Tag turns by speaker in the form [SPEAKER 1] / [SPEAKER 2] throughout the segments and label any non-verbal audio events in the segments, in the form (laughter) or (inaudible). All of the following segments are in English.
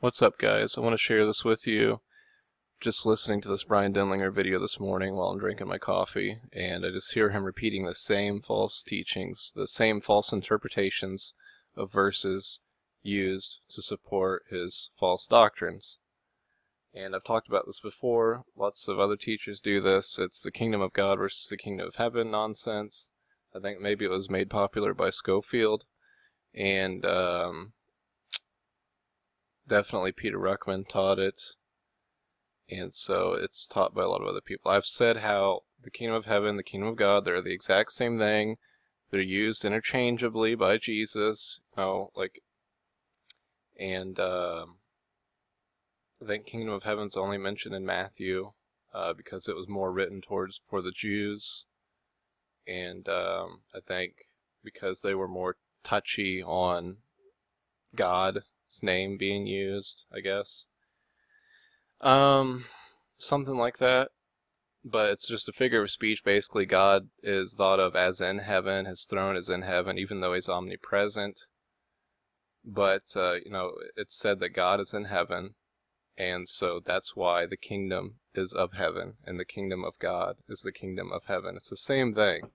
[SPEAKER 1] What's up guys? I want to share this with you. Just listening to this Bryan Denlinger video this morning while I'm drinking my coffee, and I just hear him repeating the same false teachings, the same false interpretations of verses used to support his false doctrines. And I've talked about this before, lots of other teachers do this. It's the kingdom of God versus the kingdom of heaven nonsense. I think maybe it was made popular by Scofield. And um, definitely Peter Ruckman taught it, and so it's taught by a lot of other people. I've said how the kingdom of heaven, the kingdom of God, they're the exact same thing. They're used interchangeably by Jesus, you know, like, and um, I think kingdom of heaven's only mentioned in Matthew uh, because it was more written towards for the Jews, and um, I think because they were more touchy on God name being used, I guess. Um, something like that. But it's just a figure of speech. Basically, God is thought of as in heaven. His throne is in heaven, even though he's omnipresent. But, uh, you know, it's said that God is in heaven. And so that's why the kingdom is of heaven, and the kingdom of God is the kingdom of heaven. It's the same thing.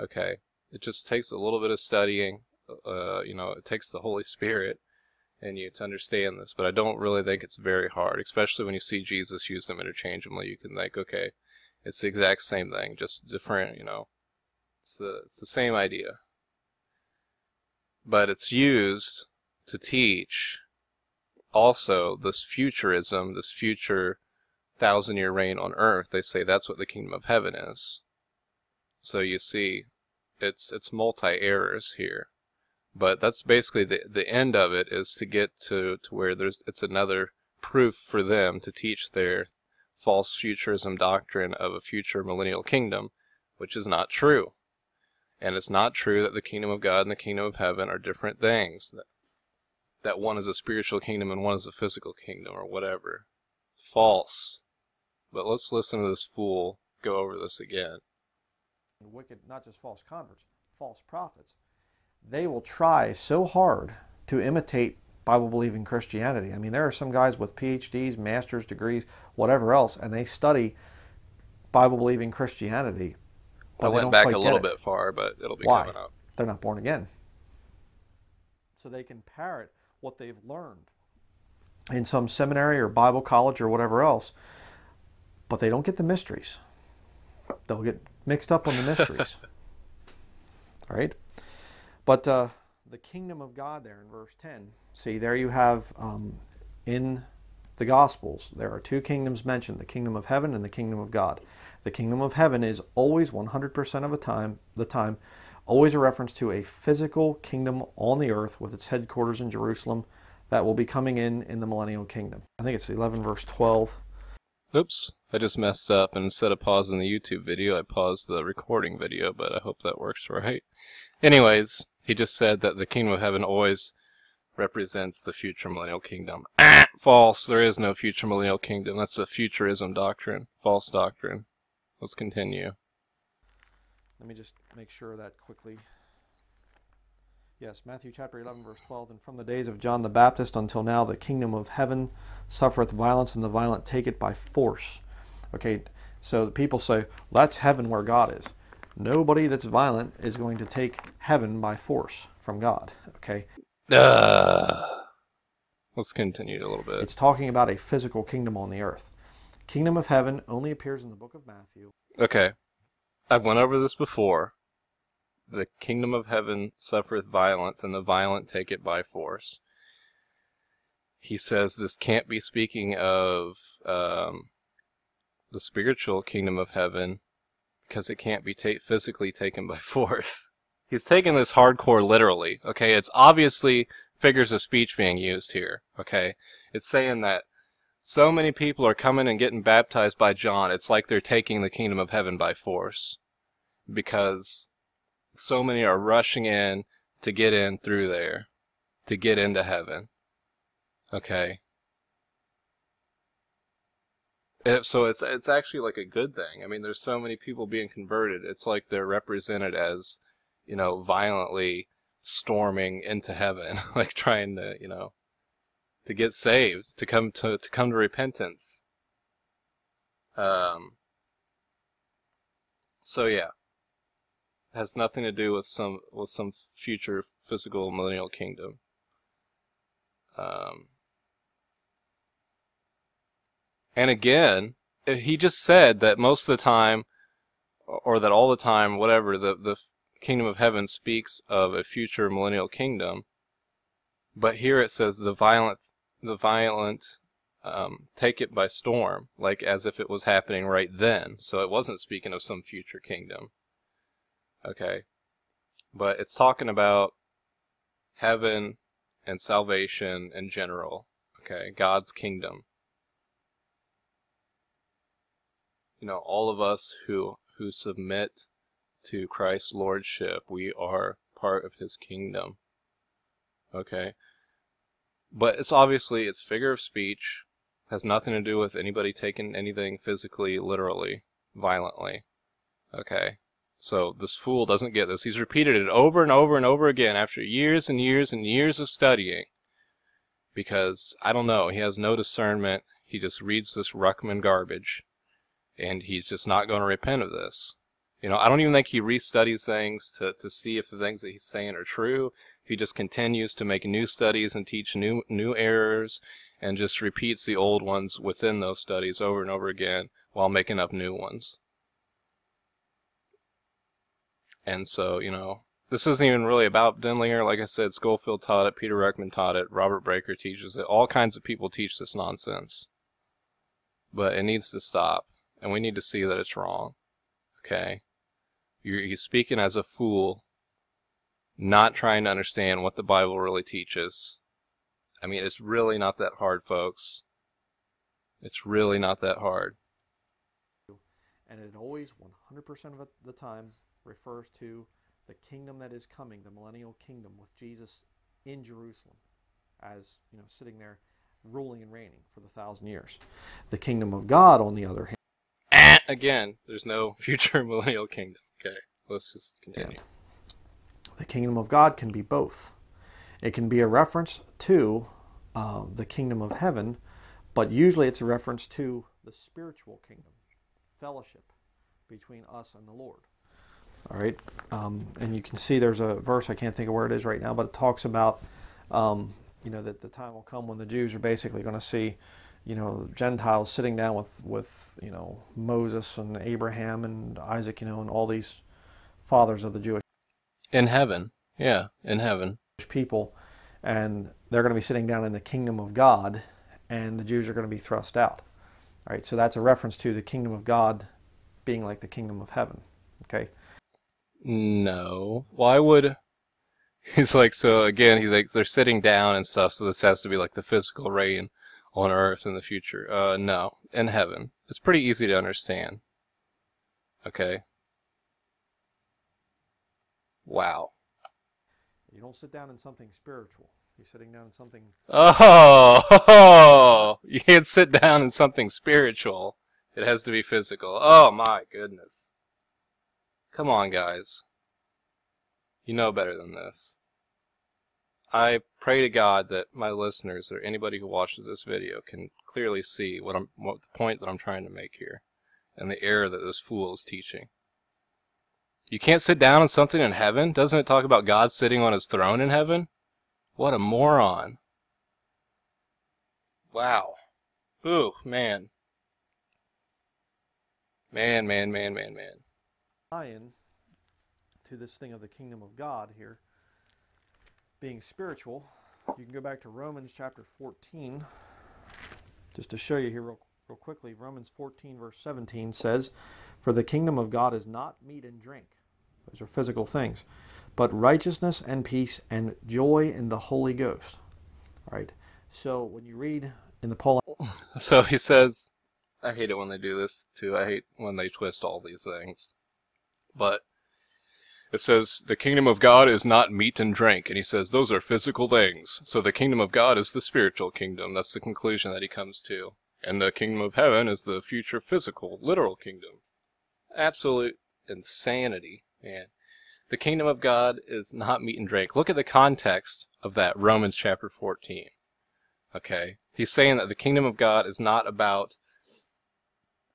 [SPEAKER 1] Okay? It just takes a little bit of studying. Uh, you know, it takes the Holy Spirit and you to understand this, but I don't really think it's very hard, especially when you see Jesus use them interchangeably. You can think, okay, it's the exact same thing, just different, you know, it's the, it's the same idea. But it's used to teach also this futurism, this future thousand year reign on earth. They say that's what the kingdom of heaven is. So you see, it's, it's multi-errors here but that's basically the the end of it is to get to to where there's it's another proof for them to teach their false futurism doctrine of a future millennial kingdom, which is not true. And it's not true that the kingdom of God and the kingdom of heaven are different things. That, that one is a spiritual kingdom and one is a physical kingdom or whatever. False. But let's listen to this fool go over this again.
[SPEAKER 2] Wicked, not just false converts, false prophets they will try so hard to imitate Bible believing Christianity. I mean, there are some guys with PhDs, master's degrees, whatever else, and they study Bible believing Christianity.
[SPEAKER 1] But I went back a little bit far, but it'll be
[SPEAKER 2] Why?
[SPEAKER 1] coming up.
[SPEAKER 2] They're not born again. So they can parrot what they've learned in some seminary or Bible college or whatever else, but they don't get the mysteries. They'll get mixed up on the mysteries. All (laughs) right? But uh, the kingdom of God there in verse 10, see, there you have um, in the Gospels, there are two kingdoms mentioned the kingdom of heaven and the kingdom of God. The kingdom of heaven is always 100% of the time, the time, always a reference to a physical kingdom on the earth with its headquarters in Jerusalem that will be coming in in the millennial kingdom. I think it's 11 verse 12.
[SPEAKER 1] Oops, I just messed up and instead of pausing the YouTube video, I paused the recording video, but I hope that works right. Anyways, he just said that the kingdom of heaven always represents the future millennial kingdom. Ah, false. There is no future millennial kingdom. That's a futurism doctrine. False doctrine. Let's continue.
[SPEAKER 2] Let me just make sure that quickly. Yes, Matthew chapter 11, verse 12. And from the days of John the Baptist until now, the kingdom of heaven suffereth violence, and the violent take it by force. Okay, so the people say, that's heaven where God is. Nobody that's violent is going to take heaven by force from God. Okay?
[SPEAKER 1] Uh, let's continue a little bit.
[SPEAKER 2] It's talking about a physical kingdom on the earth. Kingdom of heaven only appears in the book of Matthew.
[SPEAKER 1] Okay. I've went over this before. The kingdom of heaven suffereth violence, and the violent take it by force. He says this can't be speaking of um, the spiritual kingdom of heaven because it can't be ta physically taken by (laughs) force. He's taking this hardcore literally, okay? It's obviously figures of speech being used here, okay? It's saying that so many people are coming and getting baptized by John, it's like they're taking the kingdom of heaven by force. Because so many are rushing in to get in through there, to get into heaven. Okay? It, so it's it's actually like a good thing. I mean, there's so many people being converted. It's like they're represented as, you know, violently storming into heaven, (laughs) like trying to, you know, to get saved, to come to, to come to repentance. Um, so yeah, it has nothing to do with some with some future physical millennial kingdom. Um, and again, he just said that most of the time, or that all the time, whatever, the the kingdom of heaven speaks of a future millennial kingdom. But here it says the violent, the violent um, take it by storm, like as if it was happening right then. So it wasn't speaking of some future kingdom. Okay. But it's talking about heaven and salvation in general. Okay. God's kingdom. You know, all of us who, who submit to Christ's lordship, we are part of his kingdom. Okay. But it's obviously, it's figure of speech has nothing to do with anybody taking anything physically, literally, violently. Okay? So this fool doesn't get this. He's repeated it over and over and over again after years and years and years of studying. Because, I don't know, he has no discernment. He just reads this Ruckman garbage. And he's just not going to repent of this. You know, I don't even think he restudies things to, to see if the things that he's saying are true. He just continues to make new studies and teach new new errors and just repeats the old ones within those studies over and over again while making up new ones. And so, you know, this isn't even really about Denlinger. Like I said, Scofield taught it, Peter Ruckman taught it, Robert Breaker teaches it. All kinds of people teach this nonsense. But it needs to stop, and we need to see that it's wrong. Okay? You're, speaking as a fool, not trying to understand what the Bible really teaches I mean, it's really not that hard, folks. It's really not that hard.
[SPEAKER 2] And it always, 100% of the time, refers to the kingdom that is coming, the millennial kingdom with Jesus in Jerusalem, as you know, sitting there ruling and reigning for the thousand years. The kingdom of God, on the other
[SPEAKER 1] hand, again, there's no (laughs) future (laughs) millennial kingdom. Okay, let's just continue.
[SPEAKER 2] Yeah. The kingdom of God can be both. It can be a reference to uh, the kingdom of heaven, but usually it's a reference to the spiritual kingdom, fellowship between us and the Lord. All right, um, and you can see there's a verse I can't think of where it is right now, but it talks about um, you know that the time will come when the Jews are basically going to see you know Gentiles sitting down with with you know Moses and Abraham and Isaac, you know, and all these fathers of the Jewish
[SPEAKER 1] in heaven. Yeah, in heaven
[SPEAKER 2] people, and they're going to be sitting down in the kingdom of God, and the Jews are going to be thrust out. All right, so that's a reference to the kingdom of God being like the kingdom of heaven. Okay.
[SPEAKER 1] No. Why would (laughs) he's like so again? He's like they're sitting down and stuff. So this has to be like the physical reign on earth in the future. Uh, no, in heaven. It's pretty easy to understand. Okay. Wow.
[SPEAKER 2] You don't sit down in something spiritual. You're sitting down in something.
[SPEAKER 1] Oh, oh, (laughs) you can't sit down in something spiritual. It has to be physical. Oh my goodness. Come on, guys. You know better than this. I pray to God that my listeners or anybody who watches this video can clearly see what I'm what the point that I'm trying to make here and the error that this fool is teaching. You can't sit down on something in heaven? Doesn't it talk about God sitting on his throne in heaven? What a moron. Wow. Ooh, man. Man, man, man, man, man.
[SPEAKER 2] Lion to this thing of the kingdom of God here being spiritual. You can go back to Romans chapter 14 just to show you here real, real quickly. Romans 14 verse 17 says, "For the kingdom of God is not meat and drink, those are physical things. But righteousness and peace and joy in the Holy Ghost. All right. So when you read in the Paul. (laughs)
[SPEAKER 1] So he says, I hate it when they do this too. I hate when they twist all these things. But it says, the kingdom of God is not meat and drink. And he says, those are physical things. So the kingdom of God is the spiritual kingdom. That's the conclusion that he comes to. And the kingdom of heaven is the future physical, literal kingdom. Absolute insanity. Man, the kingdom of God is not meat and drink. Look at the context of that, Romans chapter 14. Okay? He's saying that the kingdom of God is not about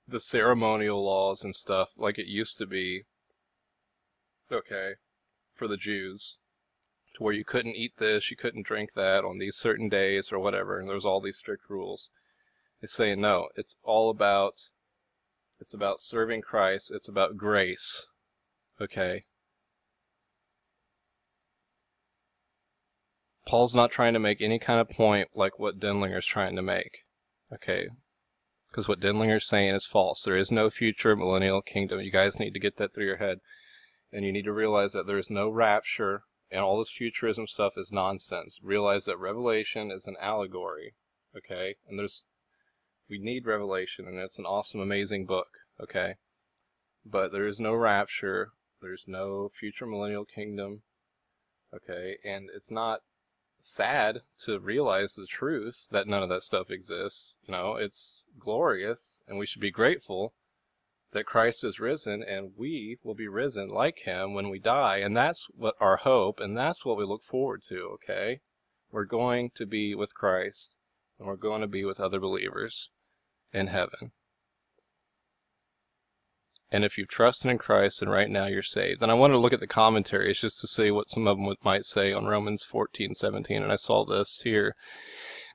[SPEAKER 1] the ceremonial laws and stuff like it used to be, okay, for the Jews, to where you couldn't eat this, you couldn't drink that on these certain days or whatever, and there's all these strict rules. He's saying no, it's all about it's about serving Christ, it's about grace. Okay? Paul's not trying to make any kind of point like what Denlinger's trying to make. Okay? Because what Denlinger's saying is false. There is no future millennial kingdom. You guys need to get that through your head. And you need to realize that there is no rapture, and all this futurism stuff is nonsense. Realize that Revelation is an allegory. Okay? And there's we need Revelation, and it's an awesome, amazing book, okay? But there is no rapture, there's no future millennial kingdom, okay? And it's not sad to realize the truth that none of that stuff exists. You know, it's glorious, and we should be grateful that Christ is risen, and we will be risen like him when we die. And that's what our hope, and that's what we look forward to, okay? We're going to be with Christ, and we're going to be with other believers in heaven. And if you've trusted in Christ and right now you're saved. And I want to look at the commentaries just to see what some of them might say on Romans 14, 17. And I saw this here.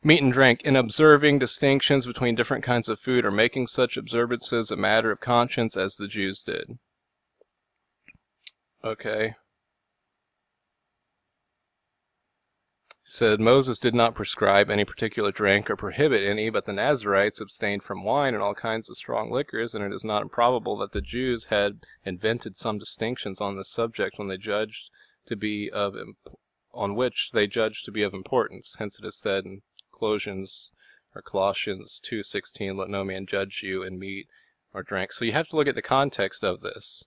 [SPEAKER 1] Meat and drink. In observing distinctions between different kinds of food or making such observances a matter of conscience as the Jews did. Okay. said Moses did not prescribe any particular drink or prohibit any, but the Nazarites abstained from wine and all kinds of strong liquors, and it is not improbable that the Jews had invented some distinctions on this subject when they judged to be of on which they judged to be of importance. Hence it is said in Colossians or Colossians 2:16, "Let no man judge you in meat or drink." So you have to look at the context of this.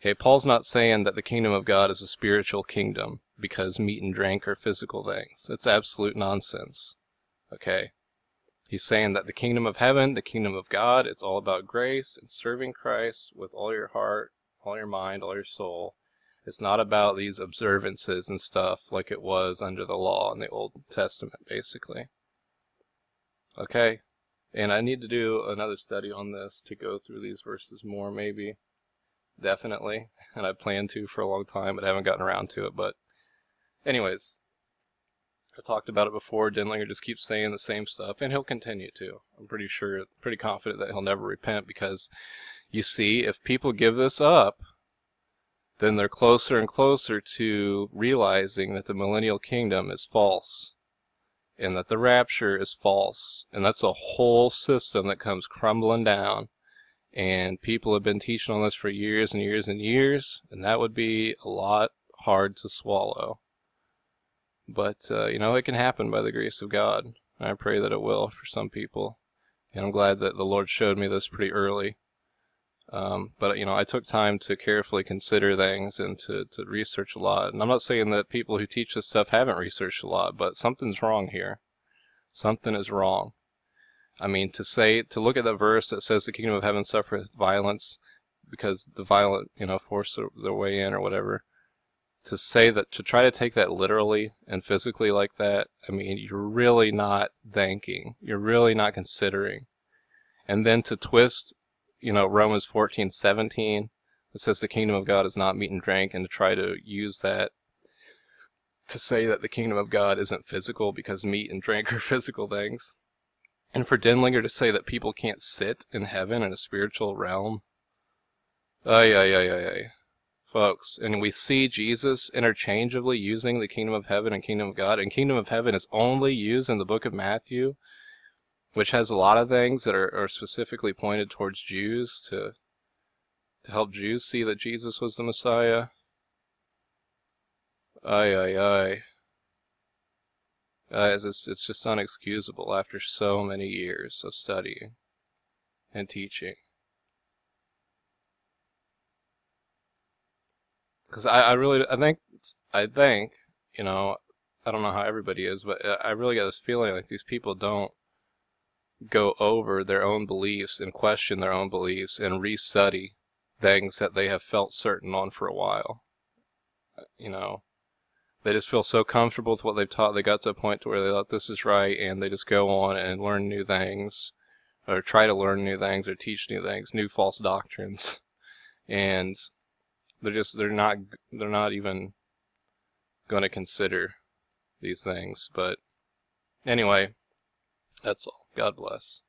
[SPEAKER 1] Okay, Paul's not saying that the kingdom of God is a spiritual kingdom because meat and drink are physical things. It's absolute nonsense. Okay? He's saying that the kingdom of heaven, the kingdom of God, it's all about grace and serving Christ with all your heart, all your mind, all your soul. It's not about these observances and stuff like it was under the law in the Old Testament, basically. Okay? And I need to do another study on this to go through these verses more, maybe. Definitely. And I plan to for a long time, but I haven't gotten around to it. But Anyways, I talked about it before. Denlinger just keeps saying the same stuff, and he'll continue to. I'm pretty sure, pretty confident that he'll never repent because you see, if people give this up, then they're closer and closer to realizing that the millennial kingdom is false and that the rapture is false. And that's a whole system that comes crumbling down. And people have been teaching on this for years and years and years, and that would be a lot hard to swallow. But, uh, you know, it can happen by the grace of God. And I pray that it will for some people. And I'm glad that the Lord showed me this pretty early. Um, but, you know, I took time to carefully consider things and to, to research a lot. And I'm not saying that people who teach this stuff haven't researched a lot, but something's wrong here. Something is wrong. I mean, to say, to look at the verse that says the kingdom of heaven suffereth violence because the violent, you know, force their way in or whatever to say that to try to take that literally and physically like that, I mean, you're really not thinking. You're really not considering. And then to twist, you know, Romans 14, 17, that says the kingdom of God is not meat and drink, and to try to use that to say that the kingdom of God isn't physical because meat and drink are (laughs) physical things. And for Denlinger to say that people can't sit in heaven in a spiritual realm. Ay, ay, ay, ay, ay folks. And we see Jesus interchangeably using the kingdom of heaven and kingdom of God. And kingdom of heaven is only used in the book of Matthew, which has a lot of things that are, are specifically pointed towards Jews to to help Jews see that Jesus was the Messiah. Ay, ay, ay. Guys, it's, it's just unexcusable after so many years of studying and teaching. because I, I really I think I think you know I don't know how everybody is, but uh, I really get this feeling like these people don't go over their own beliefs and question their own beliefs and restudy things that they have felt certain on for a while. You know, they just feel so comfortable with what they've taught. They got to a point to where they thought this is right, and they just go on and learn new things, or try to learn new things, or teach new things, new false doctrines, (laughs) and they're just they're not they're not even going to consider these things. But anyway, that's all. God bless.